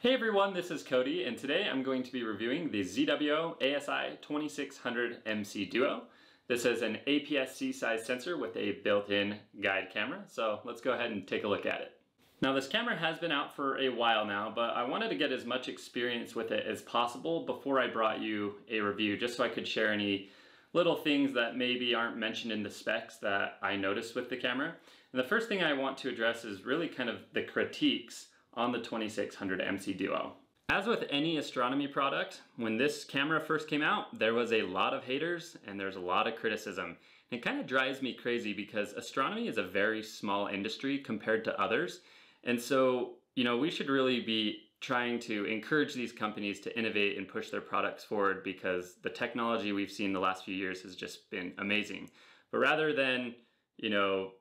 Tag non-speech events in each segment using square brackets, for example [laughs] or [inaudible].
Hey everyone, this is Cody, and today I'm going to be reviewing the ZWO ASI 2600 MC Duo. This is an APS-C size sensor with a built-in guide camera, so let's go ahead and take a look at it. Now this camera has been out for a while now, but I wanted to get as much experience with it as possible before I brought you a review, just so I could share any little things that maybe aren't mentioned in the specs that I noticed with the camera. And the first thing I want to address is really kind of the critiques on the 2600 MC Duo. As with any astronomy product, when this camera first came out, there was a lot of haters and there's a lot of criticism. And it kind of drives me crazy because astronomy is a very small industry compared to others. And so, you know, we should really be trying to encourage these companies to innovate and push their products forward because the technology we've seen the last few years has just been amazing. But rather than, you know,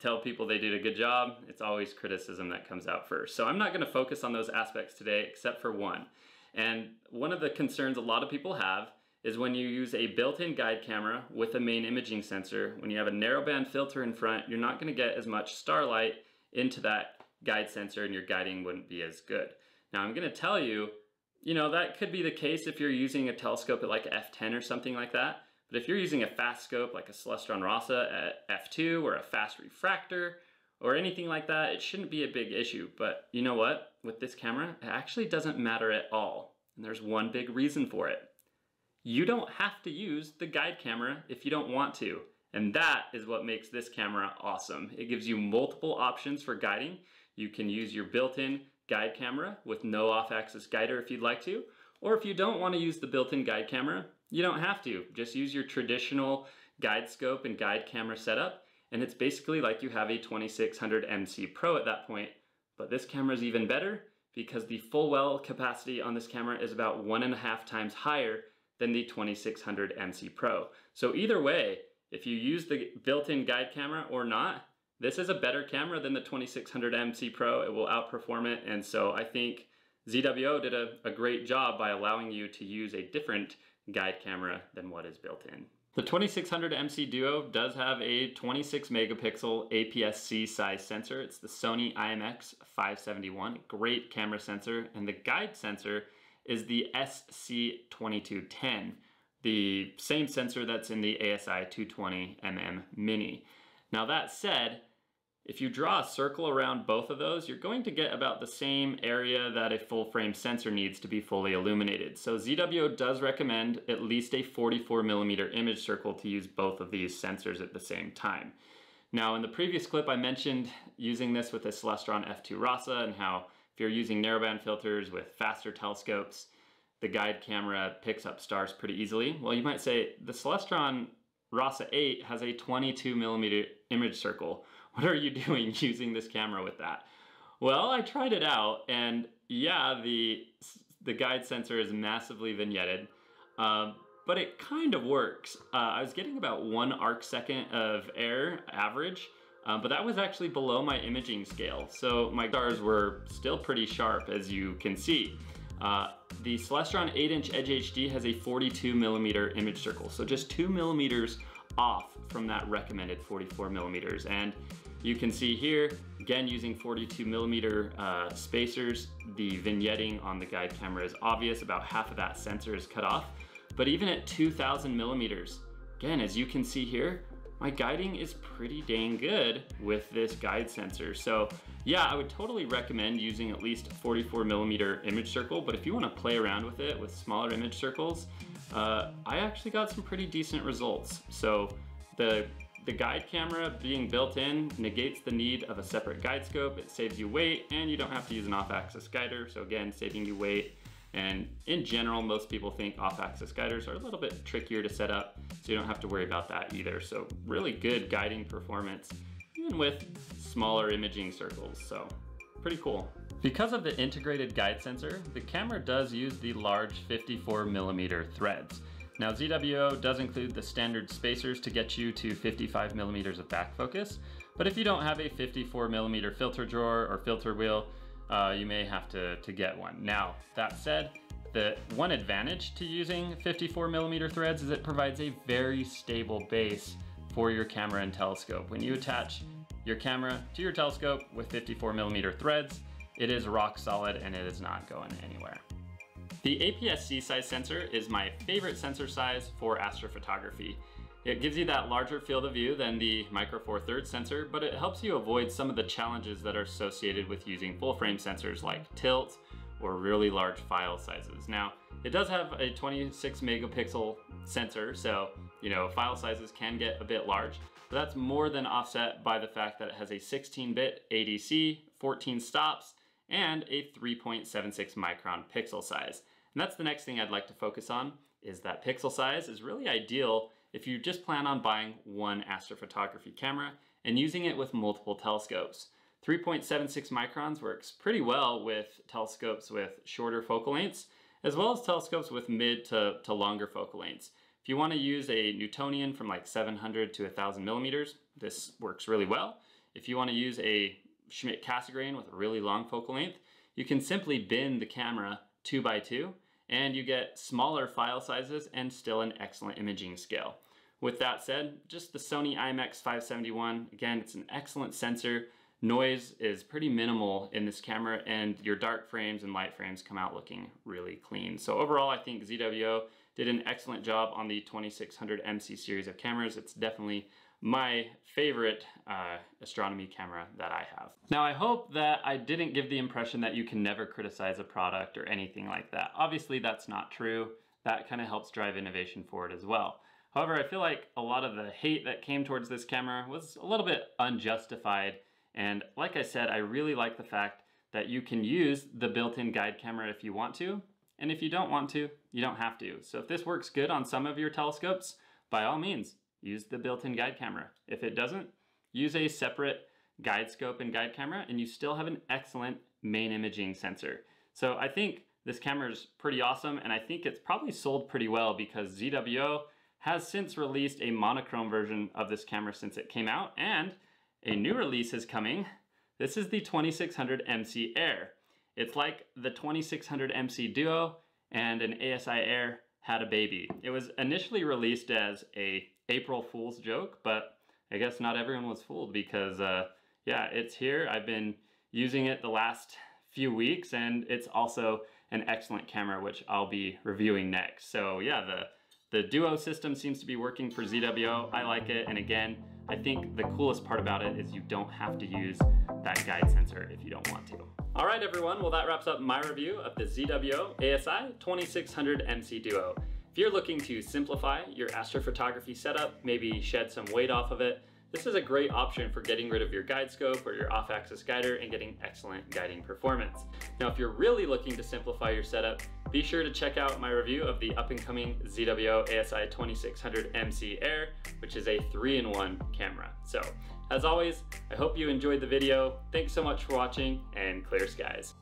tell people they did a good job, it's always criticism that comes out first. So I'm not going to focus on those aspects today except for one. And one of the concerns a lot of people have is when you use a built-in guide camera with a main imaging sensor, when you have a narrowband filter in front, you're not going to get as much starlight into that guide sensor and your guiding wouldn't be as good. Now I'm going to tell you, you know, that could be the case if you're using a telescope at like f10 or something like that. But if you're using a fast scope like a Celestron Rasa at f2 or a fast refractor or anything like that, it shouldn't be a big issue. But you know what? With this camera, it actually doesn't matter at all. And there's one big reason for it. You don't have to use the guide camera if you don't want to. And that is what makes this camera awesome. It gives you multiple options for guiding. You can use your built-in guide camera with no off-axis guider if you'd like to, or if you don't want to use the built-in guide camera, you don't have to. Just use your traditional guide scope and guide camera setup, and it's basically like you have a 2600 MC Pro at that point. But this camera is even better because the full well capacity on this camera is about one and a half times higher than the 2600 MC Pro. So either way, if you use the built-in guide camera or not, this is a better camera than the 2600 MC Pro. It will outperform it. And so I think ZWO did a, a great job by allowing you to use a different guide camera than what is built in. The 2600 MC Duo does have a 26 megapixel APS-C size sensor. It's the Sony IMX571, great camera sensor, and the guide sensor is the SC2210, the same sensor that's in the ASI 220mm Mini. Now that said, if you draw a circle around both of those, you're going to get about the same area that a full frame sensor needs to be fully illuminated. So ZWO does recommend at least a 44 millimeter image circle to use both of these sensors at the same time. Now in the previous clip I mentioned using this with a Celestron F2 Rasa and how if you're using narrowband filters with faster telescopes, the guide camera picks up stars pretty easily. Well, you might say the Celestron Rasa 8 has a 22 millimeter image circle. [laughs] What are you doing [laughs] using this camera with that? Well, I tried it out and yeah, the, the guide sensor is massively vignetted, uh, but it kind of works. Uh, I was getting about one arc second of air average, uh, but that was actually below my imaging scale. So my stars were still pretty sharp as you can see. Uh, the Celestron 8-inch Edge HD has a 42 millimeter image circle, so just two millimeters off from that recommended 44 millimeters. And you can see here, again, using 42 millimeter uh, spacers, the vignetting on the guide camera is obvious. About half of that sensor is cut off. But even at 2000 millimeters, again, as you can see here, my guiding is pretty dang good with this guide sensor. So yeah, I would totally recommend using at least 44 millimeter image circle, but if you wanna play around with it with smaller image circles, uh, I actually got some pretty decent results. So the, the guide camera being built in negates the need of a separate guide scope. It saves you weight and you don't have to use an off-axis guider. So again, saving you weight and in general, most people think off-axis guiders are a little bit trickier to set up, so you don't have to worry about that either. So really good guiding performance, even with smaller imaging circles, so pretty cool. Because of the integrated guide sensor, the camera does use the large 54 millimeter threads. Now ZWO does include the standard spacers to get you to 55 millimeters of back focus, but if you don't have a 54 millimeter filter drawer or filter wheel, uh, you may have to, to get one. Now, that said, the one advantage to using 54 millimeter threads is it provides a very stable base for your camera and telescope. When you attach your camera to your telescope with 54 millimeter threads, it is rock solid and it is not going anywhere. The APS-C size sensor is my favorite sensor size for astrophotography. It gives you that larger field of view than the Micro Four Thirds sensor, but it helps you avoid some of the challenges that are associated with using full frame sensors like tilt or really large file sizes. Now, it does have a 26 megapixel sensor, so you know file sizes can get a bit large, but that's more than offset by the fact that it has a 16-bit ADC, 14 stops, and a 3.76 micron pixel size. And that's the next thing I'd like to focus on, is that pixel size is really ideal if you just plan on buying one astrophotography camera and using it with multiple telescopes. 3.76 microns works pretty well with telescopes with shorter focal lengths, as well as telescopes with mid to, to longer focal lengths. If you want to use a Newtonian from like 700 to 1000 millimeters, this works really well. If you want to use a Schmidt Cassegrain with a really long focal length, you can simply bin the camera two by two and you get smaller file sizes and still an excellent imaging scale. With that said, just the Sony IMX571, again, it's an excellent sensor. Noise is pretty minimal in this camera and your dark frames and light frames come out looking really clean. So overall, I think ZWO did an excellent job on the 2600 MC series of cameras. It's definitely my favorite uh, astronomy camera that I have. Now I hope that I didn't give the impression that you can never criticize a product or anything like that. Obviously that's not true. That kind of helps drive innovation forward as well. However, I feel like a lot of the hate that came towards this camera was a little bit unjustified. And like I said, I really like the fact that you can use the built-in guide camera if you want to. And if you don't want to, you don't have to. So if this works good on some of your telescopes, by all means, use the built-in guide camera. If it doesn't, use a separate guide scope and guide camera and you still have an excellent main imaging sensor. So I think this camera is pretty awesome and I think it's probably sold pretty well because ZWO has since released a monochrome version of this camera since it came out, and a new release is coming. This is the 2600 MC Air. It's like the 2600 MC Duo and an ASI Air had a baby. It was initially released as a April Fool's joke, but I guess not everyone was fooled because, uh, yeah, it's here. I've been using it the last few weeks, and it's also an excellent camera, which I'll be reviewing next. So yeah, the the Duo system seems to be working for ZWO. I like it. And again, I think the coolest part about it is you don't have to use that guide sensor if you don't want to. All right, everyone. Well, that wraps up my review of the ZWO ASI 2600 MC Duo. If you're looking to simplify your astrophotography setup, maybe shed some weight off of it, this is a great option for getting rid of your guide scope or your off-axis guider and getting excellent guiding performance. Now, if you're really looking to simplify your setup, be sure to check out my review of the up-and-coming ZWO ASI 2600 MC Air, which is a three-in-one camera. So, as always, I hope you enjoyed the video. Thanks so much for watching and clear skies.